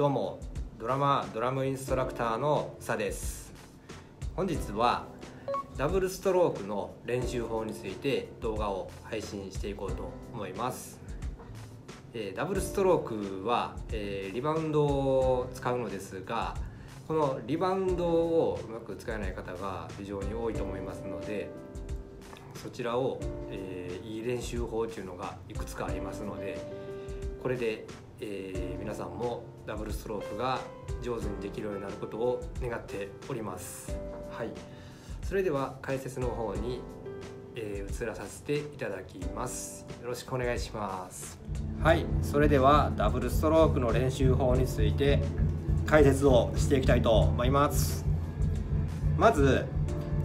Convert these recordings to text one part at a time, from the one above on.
どうもドラマドラムインストラクターのさです。本日はダブルストロークの練習法について動画を配信していこうと思います。えー、ダブルストロークは、えー、リバウンドを使うのですがこのリバウンドをうまく使えない方が非常に多いと思いますのでそちらを、えー、いい練習法というのがいくつかありますのでこれで、え皆さんもダブルストロークが上手にできるようになることを願っております。はい、それでは解説の方にえー、移らさせていただきます。よろしくお願いします。はい。それではダブルストロークの練習法について解説をしていきたいと思います。まず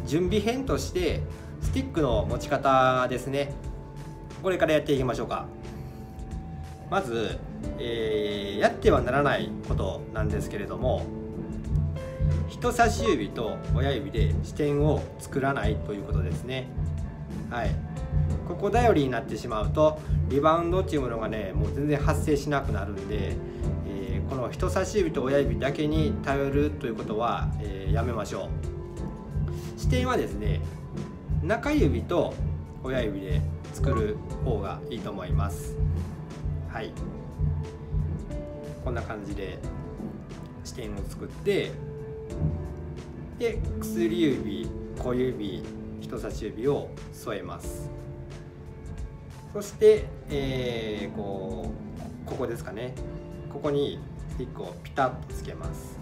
準備編としてスティックの持ち方ですね。これからやっていきましょうか。まず、えー、やってはならないことなんですけれども人差し指と親指で視点を作らないということですね。はい、ここ頼りになってしまうとリバウンドっていうものがねもう全然発生しなくなるんで、えー、この人差し指と親指だけに頼るということは、えー、やめましょう。視点はですね中指と親指で作る方がいいと思います。はい。こんな感じで視点を作ってで薬指小指人差し指を添えます。そして、えー、こうここですかね。ここにスティックをピタッとつけます。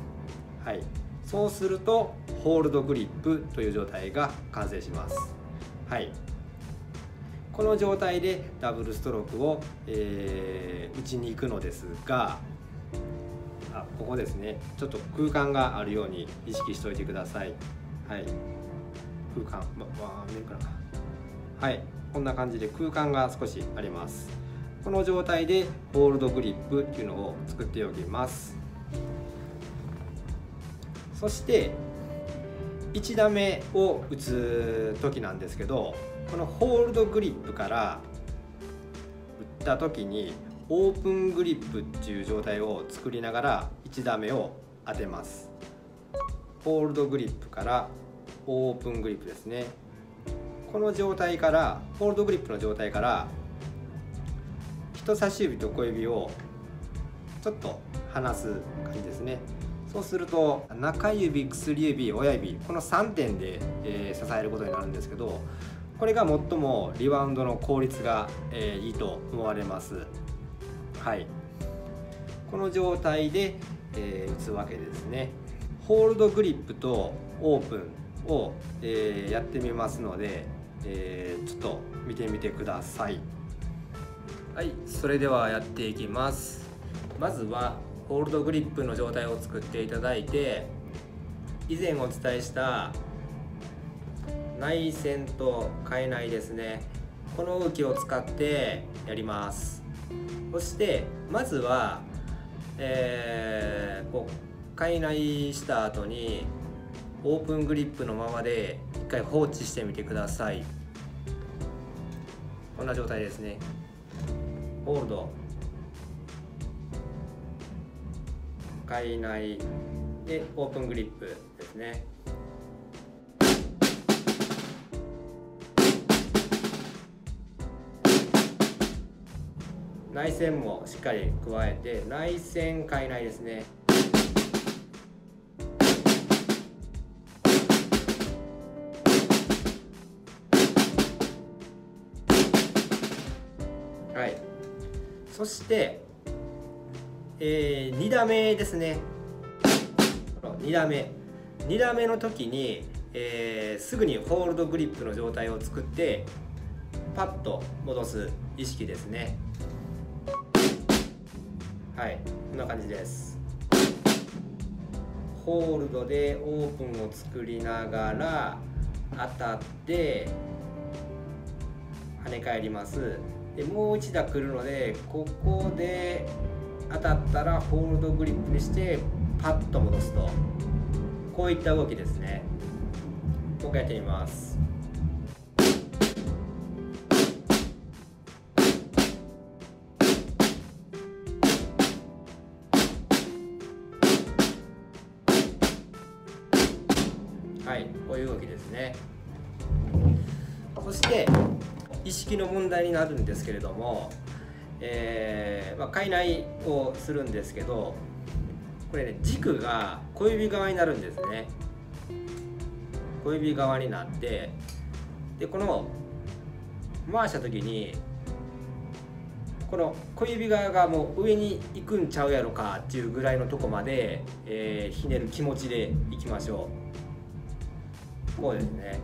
はい。そうするとホールドグリップという状態が完成します。はい。この状態でダブルストロークを、えー、打ちに行くのですがあここですね。ちょっと空間があるように意識しておいてください。はい。空間。ままあ見えるかなはい。こんな感じで空間が少しあります。この状態でホールドグリップっていうのを作っておきます。そして1打目を打つ時なんですけどこのホールドグリップから打った時にオープングリップっていう状態を作りながら1打目を当てます。ホールドグリップからオープングリップですね。この状態からホールドグリップの状態から人差し指と小指をちょっと離す感じですね。そうすると中指薬指親指この3点で、え、支えることになるんですけどこれが最もリバウンドの効率が、えー、いいと思われます。はい。この状態で、えー、打つわけですね。ホールドグリップとオープンを、えー、やってみますので、えー、ちょっと見てみてください。はい。それではやっていきます。まずはホールドグリップの状態を作っていただいて以前お伝えした内線と海内ですね。この動きを使ってやります。そしてまずは、えー、こう海内した後にオープングリップのままで一回放置してみてください。こんな状態ですね。ホールド。海内でオープングリップですね。内線もしっかり加えて内線海内ですね。はい。そして、えー、2打目ですね。2打目。2打目の時に、えー、すぐにホールドグリップの状態を作ってパッと戻す意識ですね。はいこんな感じです。ホールドでオープンを作りながら当たって跳ね返ります。でもう一打来るのでここで当たったらホールドグリップにしてパッと戻すと。こういった動きですね。もう一回やってみます。はいこういう動きですね。そして意識の問題になるんですけれども、えーまあ、海内をするんですけどこれね軸が小指側になるんですね。小指側になってでこの回した時にこの小指側がもう上に行くんちゃうやろかっていうぐらいのとこまで、えー、ひねる気持ちでいきましょう。こうですね。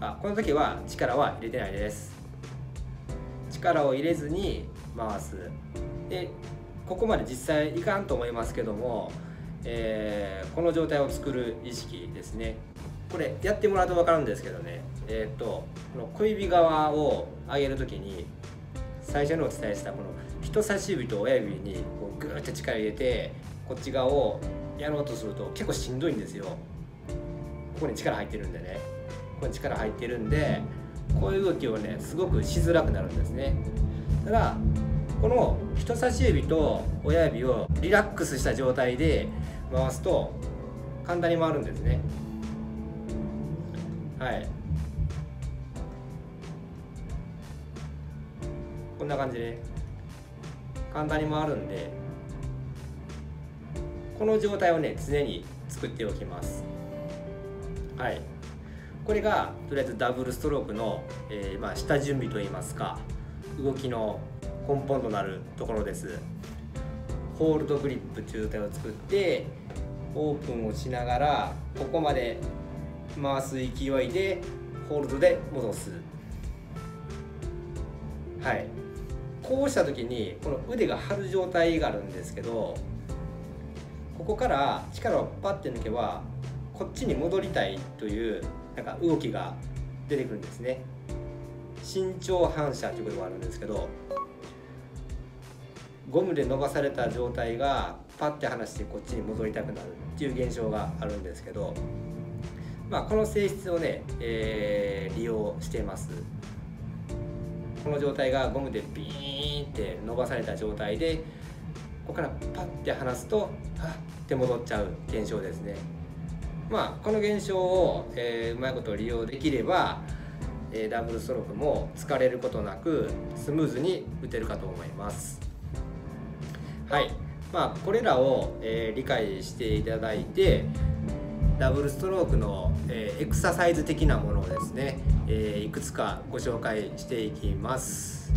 あこの時は力は入れてないです。力を入れずに回す。でここまで実際いかんと思いますけども、えー、この状態を作る意識ですね。これやってもらうと分かるんですけどね。えっ、ー、とこの小指側を上げる時に最初にお伝えしたこの人差し指と親指にこうグーッと力入れてこっち側をやろうとすると結構しんどいんですよ。ここに力入ってるんでね。ここに力入ってるんでこういう動きをねすごくしづらくなるんですね。ただこの人差し指と親指をリラックスした状態で回すと簡単に回るんですね。はい。こんな感じで簡単に回るんでこの状態をね常に作っておきます。はい。これがとりあえずダブルストロークの、えー、まあ、下準備といいますか動きの根本となるところです。ホールドグリップという状態を作ってオープンをしながらここまで回す勢いでホールドで戻す。はい。こうした時にこの腕が張る状態があるんですけどここから力をパッて抜けばこっちに戻りたいというなんか動きが出てくるんですね。身長反射ということがあるんですけどゴムで伸ばされた状態がパッて離してこっちに戻りたくなるっていう現象があるんですけど、まあ、この性質をね、えー、利用しています。この状態がゴムでビーンって伸ばされた状態でここからパッて離すとはって戻っちゃう現象ですね。まあこの現象を、えー、うまいこと利用できれば、えー、ダブルストロークも疲れることなくスムーズに打てるかと思いますはいまあこれらを、えー、理解していただいてダブルストロークの、えー、エクササイズ的なものをですね、え、いくつかご紹介していきます。